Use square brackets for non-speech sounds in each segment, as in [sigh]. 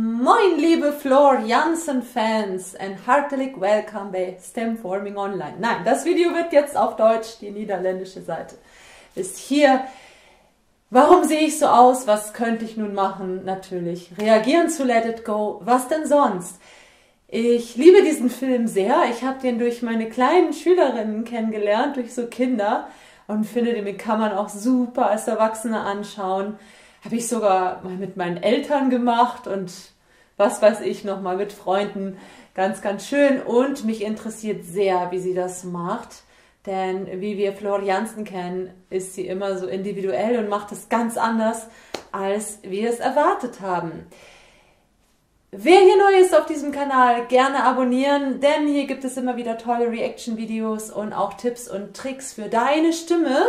Moin liebe Floor Jansen Fans and heartily welcome bei STEM Forming Online. Nein, das Video wird jetzt auf Deutsch, die niederländische Seite ist hier. Warum sehe ich so aus? Was könnte ich nun machen? Natürlich reagieren zu Let It Go. Was denn sonst? Ich liebe diesen Film sehr. Ich habe den durch meine kleinen Schülerinnen kennengelernt, durch so Kinder und finde, den kann man auch super als Erwachsene anschauen habe ich sogar mal mit meinen Eltern gemacht und was weiß ich noch mal mit Freunden. Ganz, ganz schön und mich interessiert sehr, wie sie das macht. Denn wie wir Floriansen kennen, ist sie immer so individuell und macht es ganz anders, als wir es erwartet haben. Wer hier neu ist auf diesem Kanal, gerne abonnieren, denn hier gibt es immer wieder tolle Reaction-Videos und auch Tipps und Tricks für deine Stimme.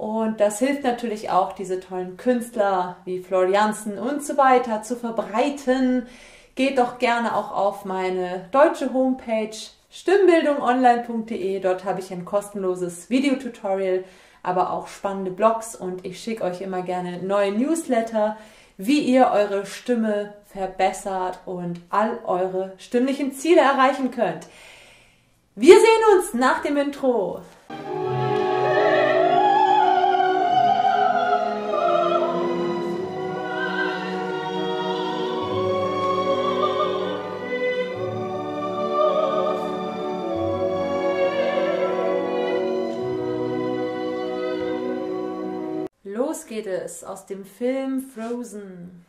Und das hilft natürlich auch, diese tollen Künstler wie Floriansen und so weiter zu verbreiten. Geht doch gerne auch auf meine deutsche Homepage stimmbildungonline.de. Dort habe ich ein kostenloses Videotutorial, aber auch spannende Blogs und ich schicke euch immer gerne neue Newsletter, wie ihr eure Stimme verbessert und all eure stimmlichen Ziele erreichen könnt. Wir sehen uns nach dem Intro. Es aus dem Film Frozen.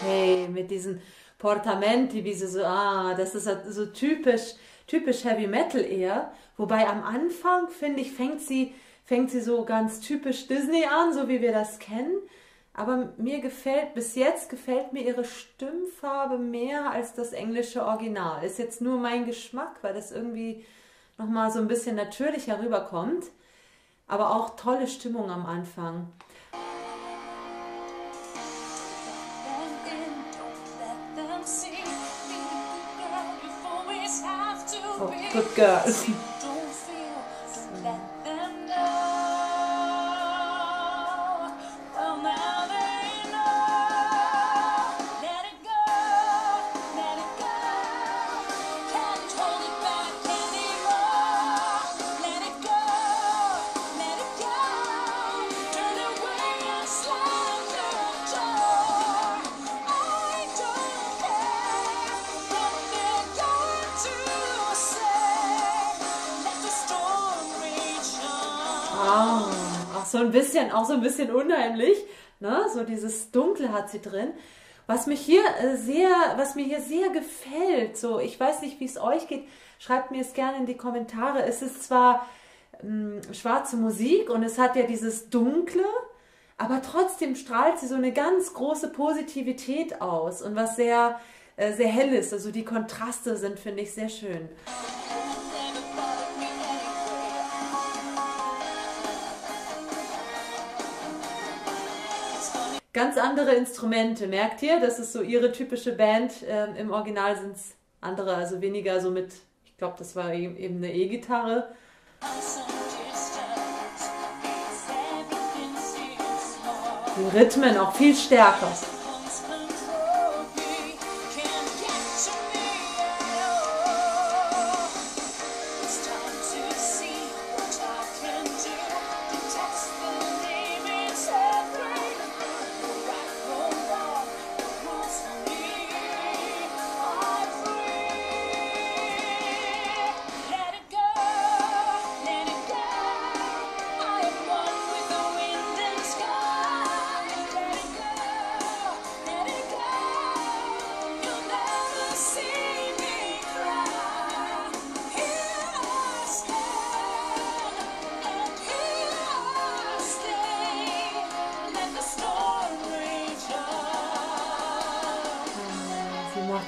Okay, mit diesen Portamenti, wie sie so, ah, das ist so typisch, typisch Heavy Metal eher. Wobei am Anfang, finde ich, fängt sie, fängt sie so ganz typisch Disney an, so wie wir das kennen. Aber mir gefällt, bis jetzt gefällt mir ihre Stimmfarbe mehr als das englische Original. Ist jetzt nur mein Geschmack, weil das irgendwie nochmal so ein bisschen natürlicher rüberkommt. Aber auch tolle Stimmung am Anfang. Oh, good girl. So ein bisschen, auch so ein bisschen unheimlich. Ne? So dieses Dunkle hat sie drin. Was mich hier äh, sehr, was mir hier sehr gefällt, so, ich weiß nicht, wie es euch geht, schreibt mir es gerne in die Kommentare. Es ist zwar ähm, schwarze Musik und es hat ja dieses Dunkle, aber trotzdem strahlt sie so eine ganz große Positivität aus und was sehr, äh, sehr hell ist. Also die Kontraste sind, finde ich, sehr schön. Ganz andere Instrumente, merkt ihr? Das ist so ihre typische Band. Ähm, Im Original sind es andere, also weniger so mit, ich glaube, das war eben eine E-Gitarre. Die Rhythmen auch viel stärker.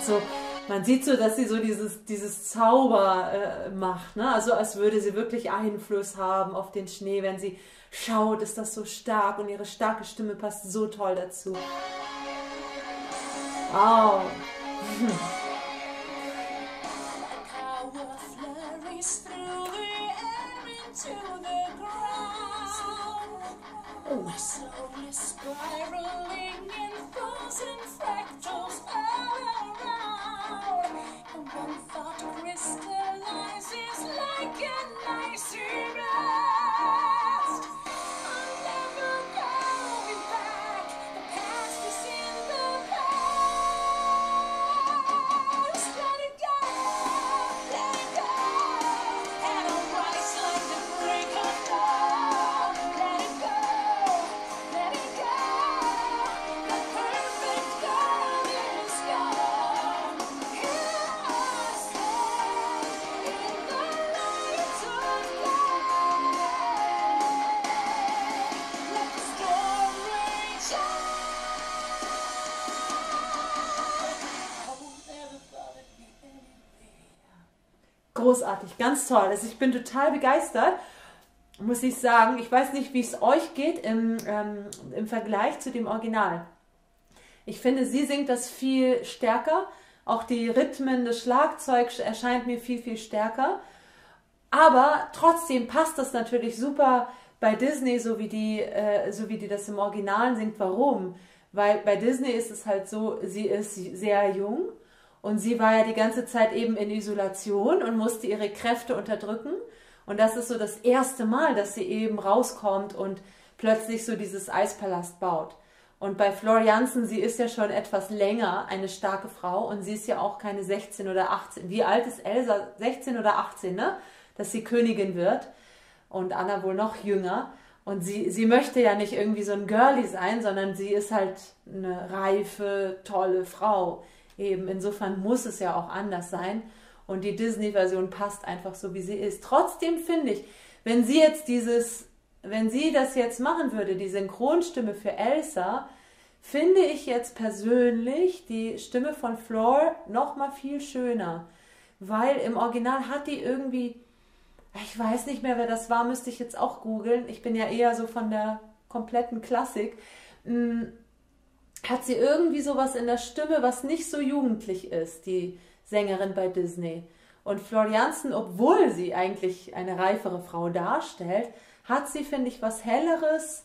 So, man sieht so, dass sie so dieses, dieses Zauber äh, macht, ne? Also als würde sie wirklich Einfluss haben auf den Schnee, wenn sie schaut, ist das so stark und ihre starke Stimme passt so toll dazu. Wow. Oh. [laughs] Großartig, ganz toll. Also ich bin total begeistert, muss ich sagen. Ich weiß nicht, wie es euch geht im, ähm, im Vergleich zu dem Original. Ich finde, sie singt das viel stärker. Auch die Rhythmen, das Schlagzeug erscheint mir viel, viel stärker. Aber trotzdem passt das natürlich super bei Disney, so wie die, äh, so wie die das im Original singt. Warum? Weil bei Disney ist es halt so, sie ist sehr jung und sie war ja die ganze Zeit eben in Isolation und musste ihre Kräfte unterdrücken. Und das ist so das erste Mal, dass sie eben rauskommt und plötzlich so dieses Eispalast baut. Und bei Flor Jansen, sie ist ja schon etwas länger eine starke Frau und sie ist ja auch keine 16 oder 18. Wie alt ist Elsa? 16 oder 18, ne? Dass sie Königin wird und Anna wohl noch jünger. Und sie, sie möchte ja nicht irgendwie so ein Girlie sein, sondern sie ist halt eine reife, tolle Frau. Eben, insofern muss es ja auch anders sein. Und die Disney-Version passt einfach so, wie sie ist. Trotzdem finde ich, wenn sie jetzt dieses, wenn sie das jetzt machen würde, die Synchronstimme für Elsa, finde ich jetzt persönlich die Stimme von Flor noch mal viel schöner. Weil im Original hat die irgendwie, ich weiß nicht mehr, wer das war, müsste ich jetzt auch googeln. Ich bin ja eher so von der kompletten Klassik. Hat sie irgendwie sowas in der Stimme, was nicht so jugendlich ist, die Sängerin bei Disney. Und Floriansen, obwohl sie eigentlich eine reifere Frau darstellt, hat sie, finde ich, was Helleres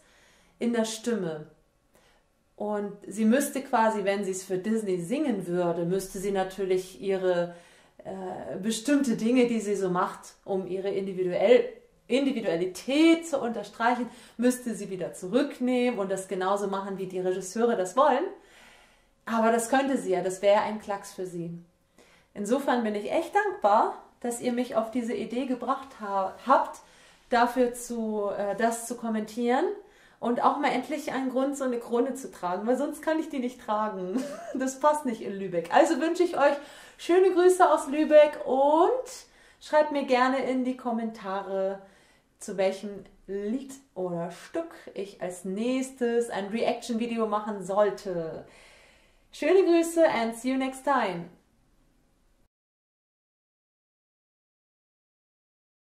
in der Stimme. Und sie müsste quasi, wenn sie es für Disney singen würde, müsste sie natürlich ihre äh, bestimmte Dinge, die sie so macht, um ihre individuell, Individualität zu unterstreichen, müsste sie wieder zurücknehmen und das genauso machen, wie die Regisseure das wollen. Aber das könnte sie ja, das wäre ein Klacks für sie. Insofern bin ich echt dankbar, dass ihr mich auf diese Idee gebracht habt, dafür zu, äh, das zu kommentieren und auch mal endlich einen Grund, so eine Krone zu tragen, weil sonst kann ich die nicht tragen. [laughs] Das passt nicht in Lübeck. Also wünsche ich euch schöne Grüße aus Lübeck und schreibt mir gerne in die Kommentare, zu welchem Lied oder Stück ich als nächstes ein Reaction-Video machen sollte. Schöne Grüße and see you next time.